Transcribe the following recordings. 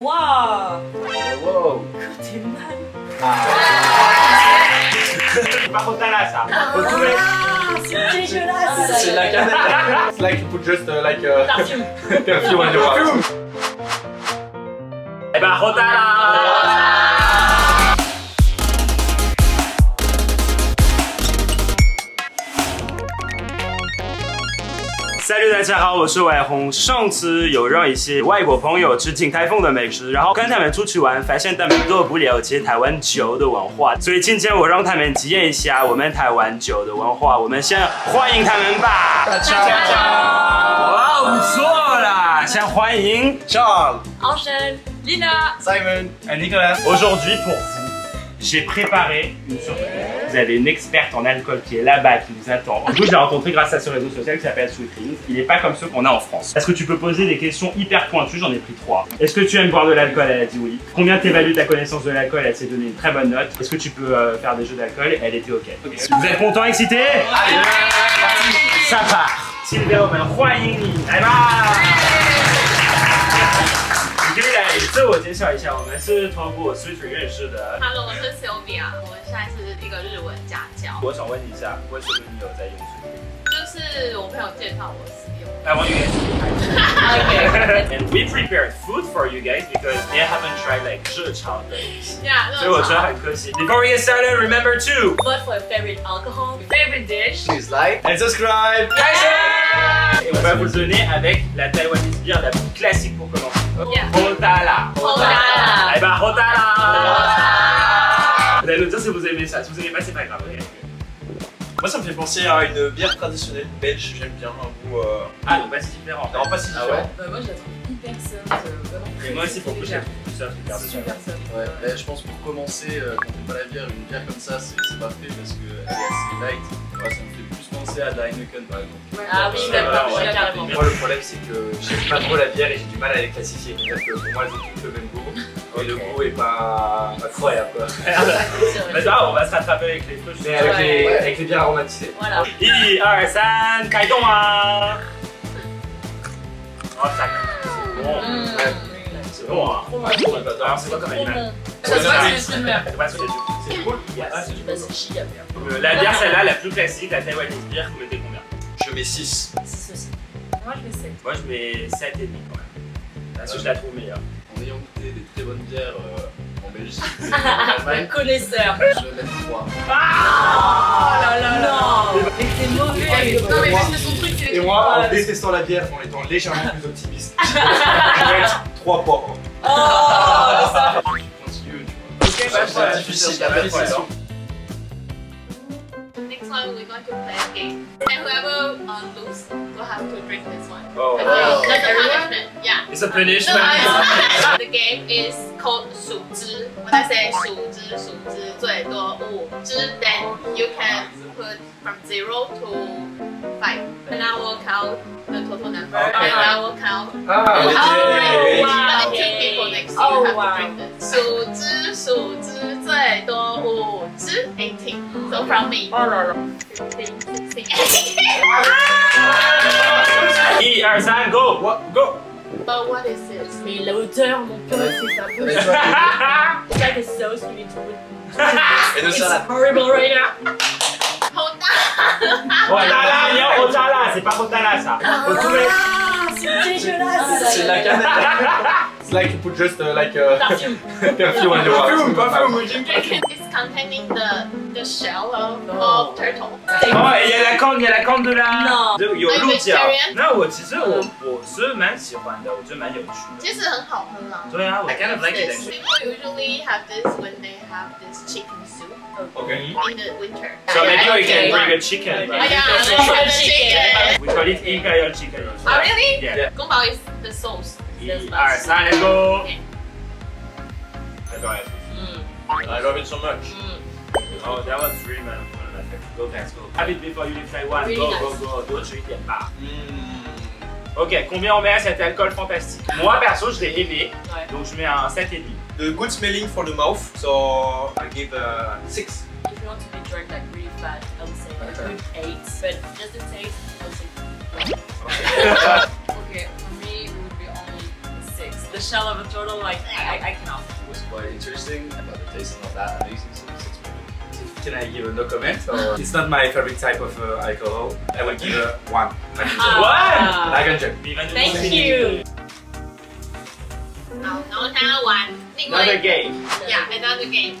哇，Wow. t'es mal. Par contre, là, ça. Ah, c'est dégueulasse. C'est de la cannelle. It's like you put just uh, like uh, perfume on. Eh ben, Rotala 大家好，我是伟宏。上次有让一些外国朋友吃金泰丰的美食，然后跟他们出去玩，发现他们都不了解台湾酒的文化，所以今天我让他们体验一下我们台湾酒的文化。我们先欢迎他们吧！大家哇，不错啦！先欢迎 Charles, Enchaîne. Lina. Simon, and Nicolas. Aujourd'hui, pour vous, j'ai préparé une surprise. Vous avez une experte en alcool qui est là-bas, qui nous attend. Du coup, je l'ai rencontré grâce à ce réseau social qui s'appelle Sweet Things. Il n'est pas comme ceux qu'on a en France. Est-ce que tu peux poser des questions hyper pointues? J'en ai pris trois. Est-ce que tu aimes boire de l'alcool? Elle a dit oui. Combien t'évalues ta connaissance de l'alcool? Elle s'est donné une très bonne note. Est-ce que tu peux euh, faire des jeux d'alcool? Elle était ok. Vous êtes content, excité Ça part. Sylvia Omen, 欢自我介绍一下，我们是通过 Sweet 认识的。Hello，我是 Sylvia，我现在是一个日文家教，我想问你一下，为什么你有在用 Sweet？就是我朋友介绍我使用。I want you guys to. And we prepared food for you guys because they haven't tried like 热炒的东西，Yeah，所以我觉得很可惜。Before we get started, remember to Vote for your favorite alcohol. favorite dish。Please like and subscribe. Et on va vous donner avec la Taiwanese beer la plus classique pour commencer. Yeah. Hotala. Hotala. Eh ben Hotala. Vous allez nous dire si vous aimez ça. Si vous aimez pas, c'est pas grave. Moi, ça me fait penser à une bière traditionnelle belge. J'aime bien un goût. Euh... Ah, donc pas si différent. Non, pas si Ah différent. ouais. moi, je la trouve hyper soft. Vraiment. Et moi aussi, pour que je la trouve plus soft, hyper Super différent. soft. Ouais, bah, je pense pour commencer, euh, quand t'aimes pas la bière, une bière comme ça, c'est c'est parfait parce qu'elle est assez light. Ouais, ça me fait plus penser à de la Heineken par exemple. Ah oui, Ouais, d'accord, ouais, ouais, carrément. Moi, le problème, c'est que j'aime pas trop la bière et j'ai du mal à les classifier. C'est-à-dire que pour moi, elles ont toutes le même goût. Et le goût est pas incroyable, quoi. Mais ça, on va se rattraper avec les trucs. Mais avec, les, Ouais. avec les bières aromatisées. Voilà. 一二三，开动啊！哦，ça c'est bon. C'est bon, hein. Alors, c'est quoi comme animal Ça se voit que c'est une merde. C'est pas sur les yeux. c'est cool Yes. Ah, c'est chiant. Euh, La bière, celle-là, la plus classique, la Taiwanese beer, vous mettez combien? Je mets 6. C'est ceci. Moi, je mets 7. Moi, je mets 7 et demi quand même. Parce que je la trouve meilleure. En ayant goûté des très bonnes bières euh, en Belgique, et en Un Allemagne, connaisseur. je vais mettre 3. Oh là là Non Mais c'est mauvais. Non mais parce que son truc c'est Et moi, en détestant la bière, en étant légèrement plus optimiste, je vais mettre 3 points. Oh ça tu vois. Ok, bah, C'est voilà, difficile, je la sais pas, précision. Next time we're going to play a game, and whoever uh, lose will have to drink this one. Oh. Okay, that's a punishment. Yeah. It's a No, punishment. I- the game is called 数只. When I say 数只数只最多五只 then you can put from zero to five. And I will count the total number, and I will count Ah, you have to drink. wow. But 18 people next to Oh, you have wow. to drink this. 数只数只最多五只 18. So from me. 哦là là 15, 16. 一二三，Go What? Go But what is it? Mais la hauteur, mon pote, c'est pas Allez, possible. toi, That is so sweet. Et de It's salade. horrible right now. Otala, il y a Otala, c'est pas Otala ça. Ah, c'est dégueulasse. C'est la cannelle. It's like you put just uh, like uh, Parfum. perfume on your Perfume. It's containing the the shell of, of turtle. 哦，il y a la corne 的啦。No. 就有鹿角。那我其实我我是蛮喜欢的，我觉得蛮有趣的。其实很好喝啦。对啊，我 kind of like it actually. People usually have this when they have this chicken soup Okay. in the winter. So maybe we can bring a chicken. Oh right? yeah, chicken. We call it imperial chicken. Oh really? Yeah. Gumbao is the sauce. 一二三，Let's go. J'adore. Mm, I love it so much. mm. Oh, that was really my go guys, go. Have it before you leave Taiwan. Really go, nice. go, go, go. D'autres, je n'aime pas. Mm. Ok, combien on met à cet alcool fantastique? Moi, perso, je l'ai aimé. Ouais. Donc, je mets un 7,5. The good smelling for the mouth, so I give uh, a 6. If you want to be drunk like really fast, I would say a good 8. But just the taste, I would say 1. okay, for me, it would be only 6. The shell of a turtle, like, I, I, I cannot. It was quite interesting, but the taste is not that amazing. So Can I give a no comment? Or it's not my favorite type of uh, alcohol. I will give a one. Ah. One! Laganjun. Thank you. Oh, no, another one. Another game. Yeah, another game.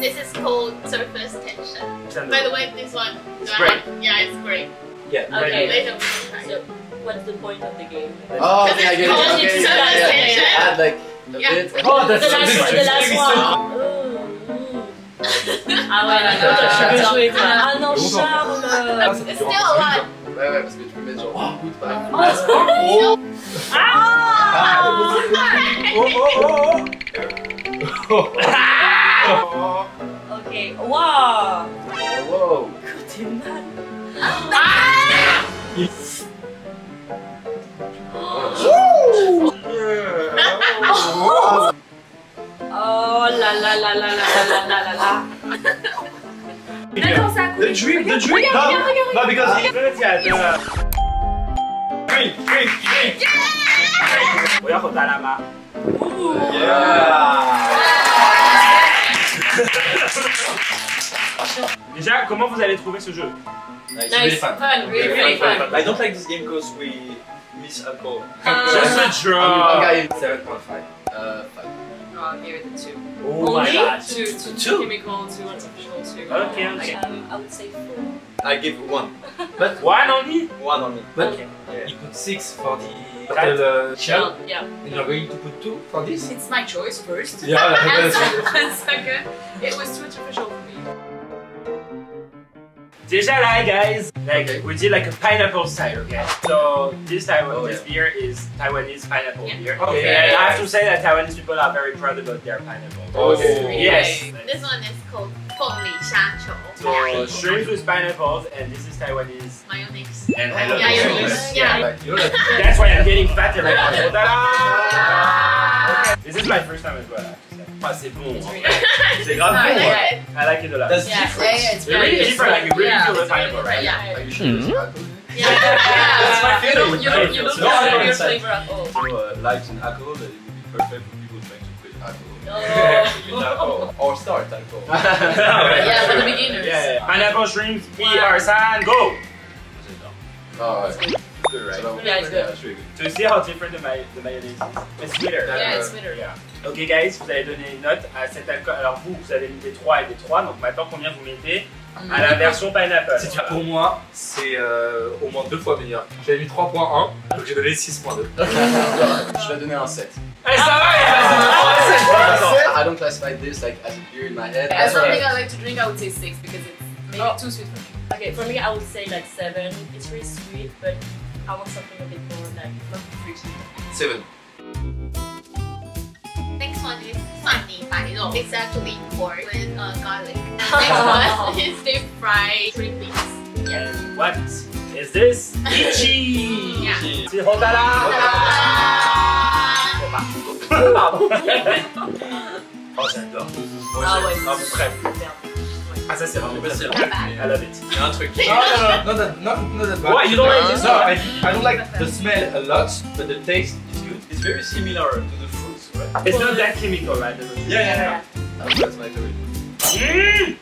This is called surface tension. By the way, this one. It's great. Yeah, it's great. Yeah. Okay. Later So, what's the point of the game? Oh, okay, I get it. Okay. Yeah, yeah, yeah. Add like a yeah. bit. Oh, that's so the last one. Ah ouais, d'accord. Ah non, charme. Ah, C'était un Ouais, ouais, parce que tu peux mettre genre un coup de Ah oh, oh oh oh Ok, wow. Oh la la la la la la la la la. Attends, ça a coulé. The drip, the drip. Regarde, regarde, regarde. Non, because he... Regarde. Drink, drink, drink. Yeah! Déjà, comment vous allez trouver ce jeu? Nice, really fun. fun. Really, really, fun. fun. I don't like this game because we miss alcohol. Uh, Just a uh, draw. Okay, 7.5. Uh, 5. restaurant near the two. Oh Only my god. Two, two, two, two. chemical, two artificial, two. Okay, okay. Um, I would say four. I give one. but one only? One only. But okay. yeah. you put six for the hotel uh, shell. Yeah. And you're going to put two for this? It's my choice first. Yeah. and second, it was two artificial Deja lai, guys. Like okay. we did like a pineapple style. Okay. So this Taiwan, oh, yeah. this beer is Taiwanese pineapple yeah. beer. Okay. okay. And I have to say that Taiwanese people are very proud about their pineapple. Oh. Okay. Yes. This one is called So shrimp with pineapples, and this is Taiwanese mayonnaise. And I love mayonnaise. Yeah. That's why I'm getting fatter. Like, okay. This is my first time as well. I have to say. Ah, c'est bon. It's hein. really good. C'est grave bon. Yeah, I like it a lot. That's Yeah, different. yeah, it's It's really very different. Like you really Yeah, feel the it's pineapple, right? different, yeah. are you sure it's alcohol? Yeah. That's my You don't, feeling. you don't, you don't No, I feel your flavor at all. So, uh, light in alcohol, that it would be perfect for people trying to quit alcohol. Oh. Or start alcohol. Yeah, for the beginners. Yeah, yeah. Pineapple shrimps, we are san, go! Oh, ouais. Good, right? Yeah, it's good. Yeah, it's good. So you see how different the, may the mayonnaise is? It's sweeter. Yeah, it's sweeter. Yeah. Ok guys, vous allez donner une note à cet alcool. Alors vous, vous avez mis des 3 et des 3, donc maintenant combien vous mettez à la version pineapple? Si tu pour moi, c'est euh, au moins deux fois meilleur. J'avais mis 3.1, donc j'ai donné 6.2. Je vais donner un 7. Eh, ça va, il va I don't classify this like as a beer in my head. As That's something I like to drink, I would say six because it's maybe Oh. too sweet for me. Okay, for me, I would say like seven. It's really sweet, but I want something a bit more like not fruity. 7. Next one is 蒜泥白肉. It's actually pork with uh, garlic. And next one is deep fried green beans. And what is this? Ichi! Yeah. C'est Hotara! Ta-da! Oh, j'adore. Ah ouais, Ah, mon frère. Ah, ça c'est vraiment bien. I love it. Il y a un truc. No, no, no, not, not, not that bad. What? You don't like this No, one? I, I don't like the smell a lot, but the taste is good. It's very similar to the fruits, right? It's not that chemical, right? Yeah, I think that's my favorite. Mm!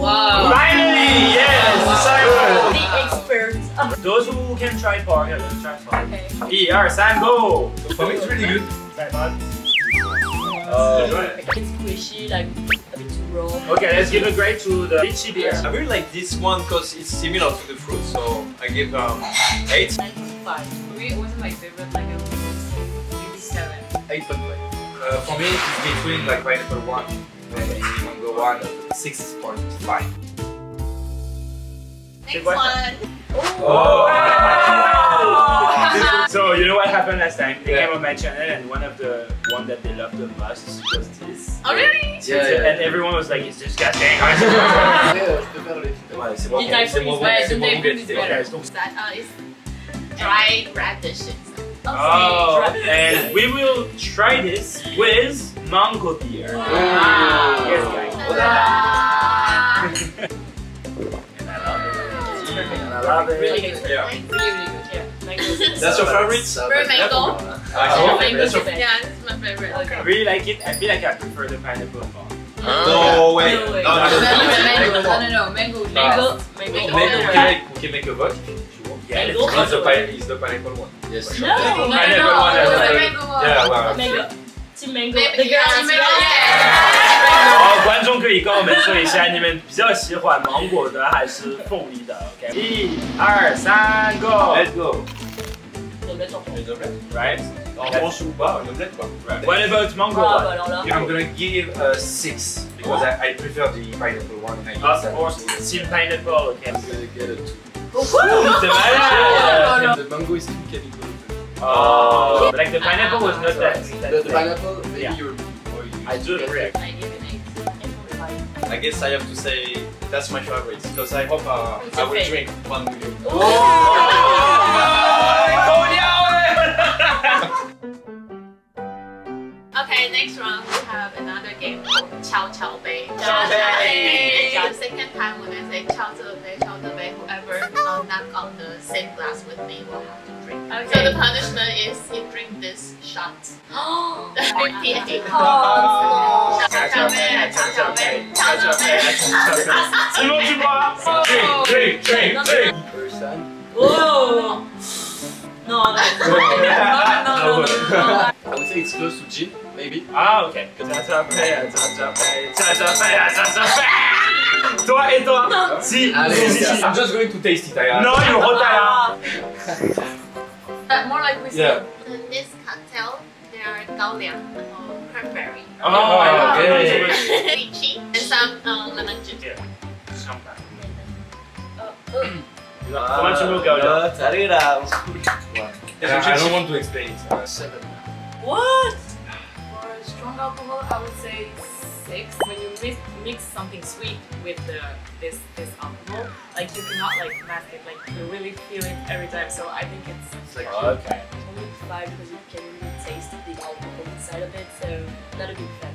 Wow. Finally! Yes! Simon! The expert. Those who can try pork, yeah, let's try pork. Okay. Here, Sam, go! So for me, it's really good. Simon. It's squishy, like a bit too raw. Okay, let's give a grade to the lychee beer. I really like this one because it's similar to the fruit, so I give um 8. 9.5. For me, it wasn't my favorite, like I would say maybe seven. 8.5. Uh, for me, it's between like pineapple 1 and mango 1, 6.5. Next one. So you know what happened last time? They Yeah. came on my channel and one of the one that they loved the most was this. Oh really? Yeah, yeah. And everyone was like, it's disgusting. Ouais, euh, je préfère les petites. Ouais, c'est moins Il bon, taille c'est plus, moins bon, ouais, c'est il moins taille bon plus, qualité. c'est Okay, so- That uh, is dried radishes. Oh, and we will try this with mango beer. Yes, guys. And I love it. And I love it. Really good. Yeah. Really, really good. Yeah. Like this. That's your favorite? Ça Very mango. bon, hein. C'est mango bien sûr. Yeah, this is my favorite. I really like it. I feel like I prefer the pineapple one. No way. No way. No, no, no, Mango, no. mango, no, no, no, mango. Mango, mango. Maybe we can make, we can make a vote if you want. Yeah, Mango. It's the, pine, it's the pineapple one. Yes. No. No, no, Pineapple no, one, it was pineapple. the mango one. Yeah, well, Mango. Team mango. Maybe The girls, yeah, yeah. 好，观众可以跟我们说一下，你们比较喜欢芒果的还是凤梨的？OK，一、二、三，Go！ Let's go. Omelette en Les omelettes Right? En tranche ou pas, une omelette quoi. What about mango Ah, one? bah alors là. I'm gonna give a 6 because I, I prefer the pineapple one. I Of guess course, team pineapple, ok. I'm gonna get a two. T'es malade! The mango is too chemical. Oh, like the pineapple was not that. The, that the thing. pineapple, maybe Yeah. you're. or you I do agree. I give an eight. Eight point five. I guess I have to say that's my favorite because I hope uh, I will drink one with you. Okay, next round we have another game called Chao Chow Bei. Chao Bei. The second time when I say Chow Chow Bei, Chow Chow Bei, whoever uh, knock on the same glass with me will have to drink. Okay. So the punishment is you drink this shot. Oh. 50 and you Oh. Chow Chow Bei, Chow Chow Bei, Chow Chow Bei. Simon, tu bois? Drink, drink, drink, drink. Person. Oh. No, no, no, no, no, no, it's close to gin, maybe. Ah, ok. Ça s'appelle, ça s'appelle, ça s'appelle, ça s'appelle. Toi et toi? Si. Allez, si, si. I'm just going to taste it. I, Non, il rotala. Uh, more like we Yeah. In this cocktail, there are gaoliang, uh, cranberry, Oh, okay. lychee, and some uh, lemon juice. Comment tu veux, Gaolia? I don't want to explain it. Uh, Seven. What? For a strong alcohol, I would say six. When you mix, mix something sweet with the this this alcohol, like you cannot like mask it. Like you really feel it every time. So I think it's six. like Ok. only five because you can really taste the alcohol inside of it. So not a big fan.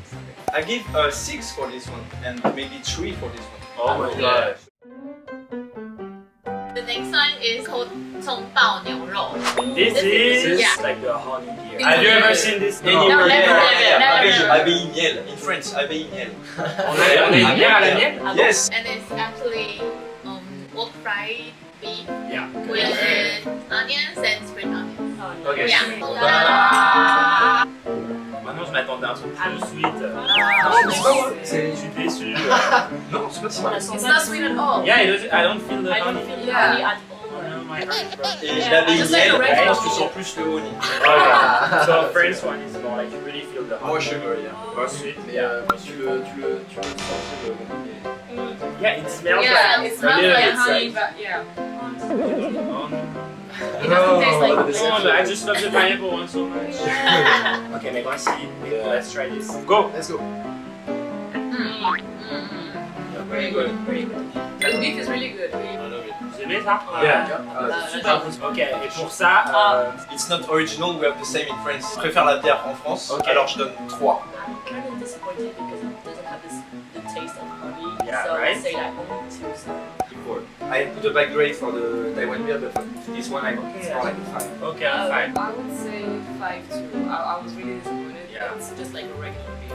I give a six for this one and maybe three for this one. Oh my god. The next one is called Chong Bao Niu Rou. This, is, yeah. like the honey beer. Have you ever seen this anywhere? No, never, never, never, never. Abeille miel. In French, abeille miel. Yes. And it's actually um, wok fried beef yeah. with uh, onions and spring onions. Okay. Yeah. Je m'attendais à un truc plus sweet. Ah, Je suis déçu. Non, c'est pas si On mal. a son It's not sweet at all. Yeah, it doesn't, I don't feel the I don't honey. feel Yeah. honey at all. Et miel, a regular je pense que tu sens plus le honey. Okay. So French one is more like you really feel the honey. More sugar, yeah. More sweet. Mais euh, tu le, tu le, tu le sens le honey. Yeah, it smells Yeah, like it smells like honey, but yeah. No. It doesn't taste like Oh, Oh, I just love the pineapple one so much. okay, mais voici. Let's try this. Go! Let's go. Very good, very good. The beef is really good. I love it. Vous aimez ça? Yeah. Ah, super. Ok, et pour ça, euh, It's not original, we have the same in France. Je préfère la bière en France, Ok. alors je donne 3. I'm kind of disappointed because it doesn't have this the taste of honey. Yeah, so right? I say like only two. So. I put a back grade for the Taiwan beer, but for this one I it's more like a 5. ok, uh, fine. I would say five two. I, I was really disappointed. Yeah. It's just like a regular beef.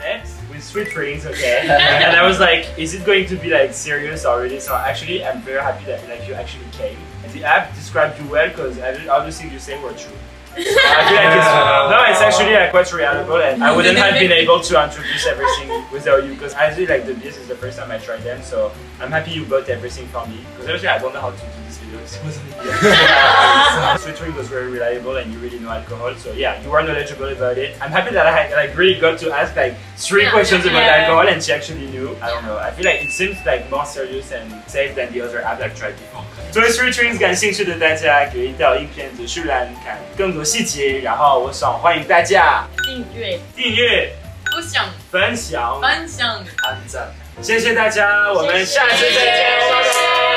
Next, with sweet drinks, okay. and I was like, is it going to be like serious already? So actually, I'm very happy that like you actually came. And the app described you well because all the things you say were true. So I feel like it's, no, it's actually like quite reliable, and I wouldn't have been able to introduce everything without you because I really like the beers. It's the first time I tried them, so I'm happy you bought everything for me because obviously I don't know how to do this video. It wasn't a beer. so sweet drink was very reliable, and you really know alcohol. So yeah, you were knowledgeable about it. I'm happy that I had, like really got to ask like three Yeah. questions about Yeah. alcohol, and she actually knew. I don't know. I feel like it seems like more serious and safe than the other app I've tried before. 作为 Three Twins 感兴趣的大家，可以到影片资讯栏看更多 细节。然后我想欢迎大家订阅订阅、分享分享，分享。按赞。谢谢大家，我们下次再见，拜拜。